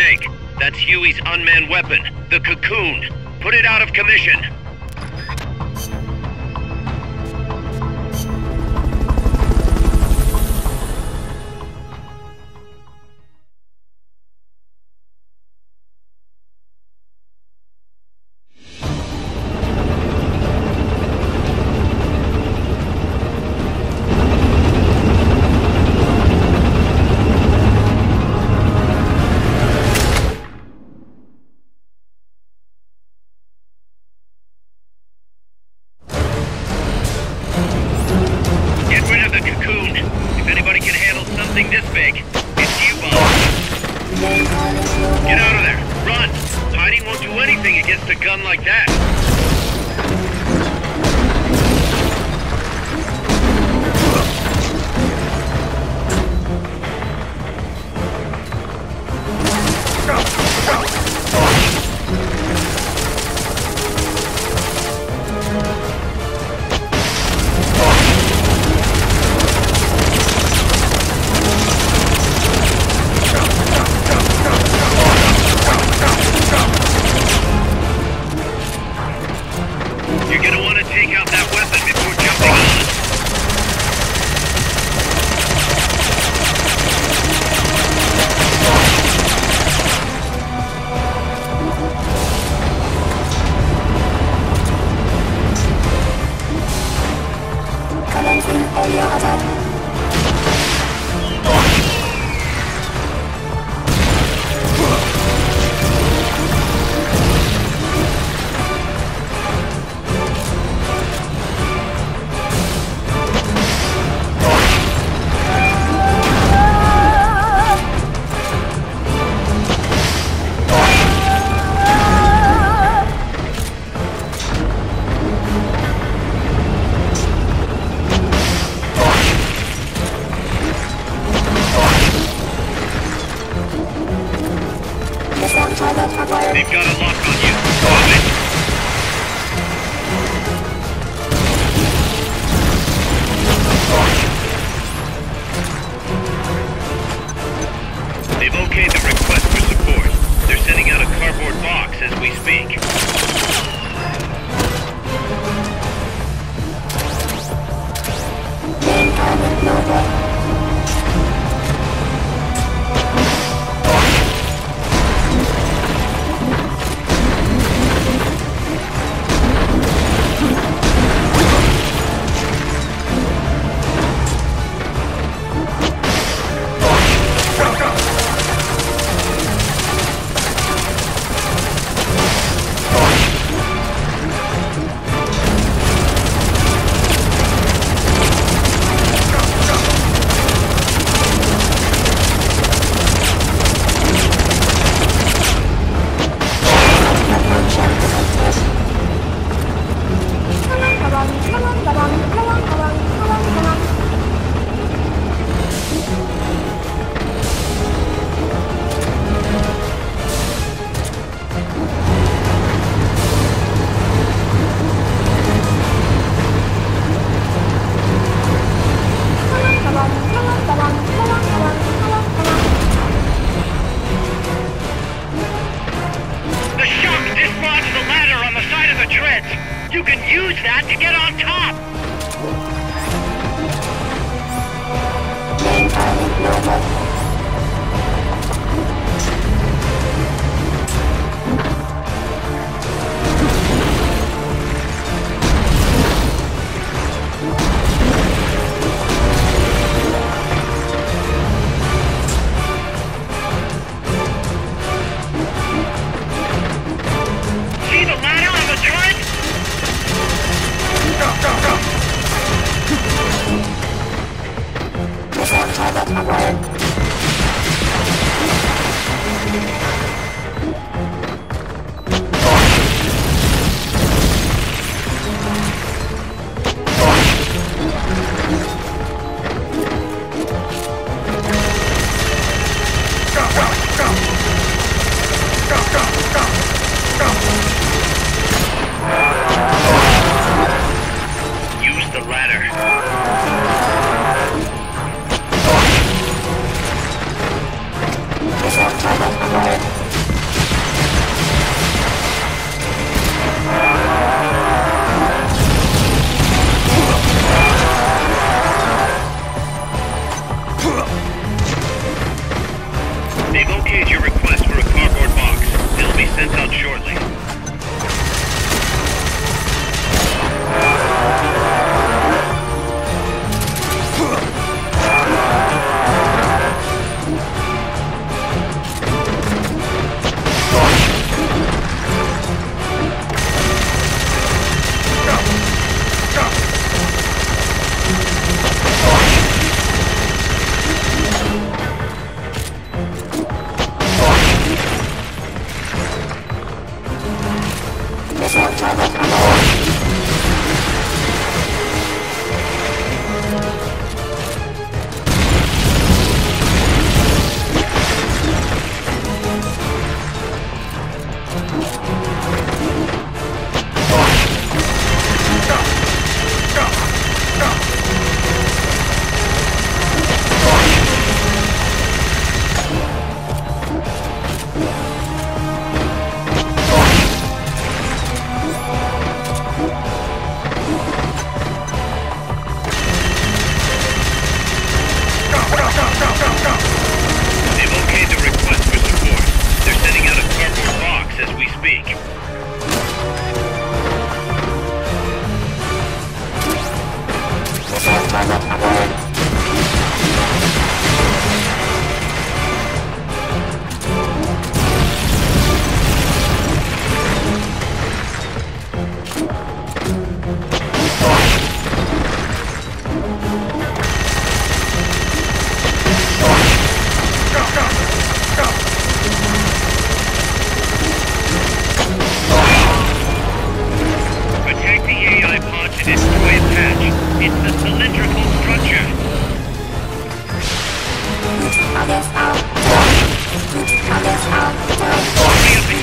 Snake. That's Huey's unmanned weapon, the Cocoon. Put it out of commission. Get rid cocoon. If anybody can handle something this big, it's you, boss. Get out of there. Run. Hiding won't do anything against a gun like that. They've got a lock on you. Move it. They've okayed the request for support. They're sending out a cardboard box as we speak. Main use that to get on top. Awake!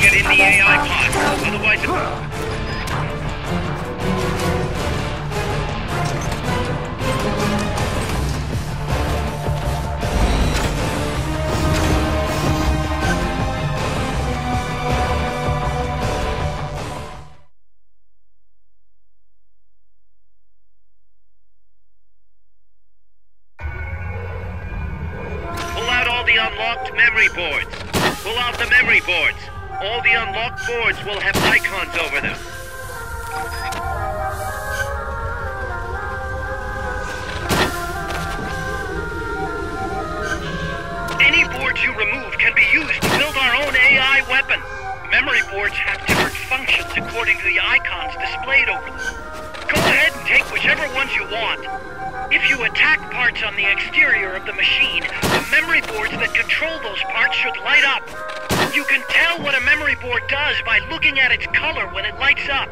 Get in the AI pod. Otherwise, memory boards. Pull out the memory boards. All the unlocked boards will have icons over them. Any boards you remove can be used to build our own AI weapon. Memory boards have different functions according to the icons displayed over them. Go ahead and take whichever ones you want. If you attack parts on the exterior of the machine, the memory boards that control those parts should light up. You can tell what a memory board does by looking at its color when it lights up.